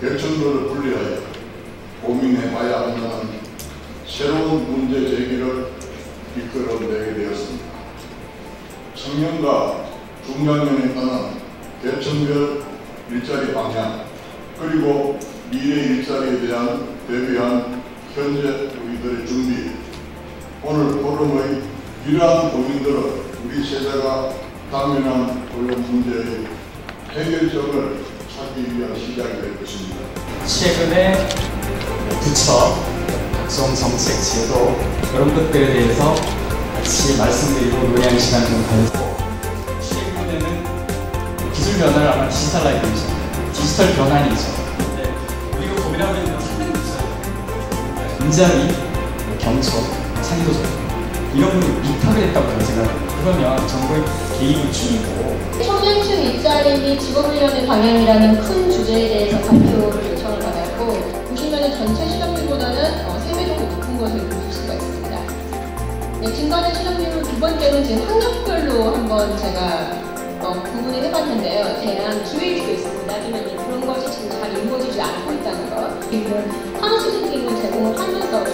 개천도를 분리하여 고민해 봐야 한다는 새로운 문제 제기를 이끌어내게 되었습니다. 청년과 중장년에 따른 개천별 일자리 방향 그리고 미래 일자리에 대한 대비한 현재 우리들의 준비 오늘 포럼의 이러한 고민들은 우리 세대가 당면한 고용 문제의 해결점을 찾기 위한 시작이 될 것입니다. 최근에 부처 각종 정책 제도 그런 것들에 대해서 같이 말씀드리고 논의하는 시간 좀 가졌고 최근에는 기술 변화를 아마 디지털라이제이션, 디지털 변환이죠. 근데 우리가 고민하고 있는 건 상당히 있어요. 인자리, 경청, 창조적 이런 부분이 미탁을 했다고 저는 생각해요. 그러면 정부의 개입을 줄이고 청년층 일자리 및 직업훈련의 방향이라는 큰 주제에 대해서 발표를 요청을 받았고 보시면 전체 실업률보다는 어, 3배 정도 높은 것을 보실 수가 있습니다. 네, 증가된 실업률은 두 번째로 지금 학력별로 한번 제가 어, 구분을 해봤는데요. 대한 기회일도 있습니다. 하지만 그런 것이 지금 잘 이루어지지 않고 있다는 것. 그리고 산업시스템을 제공을 하면서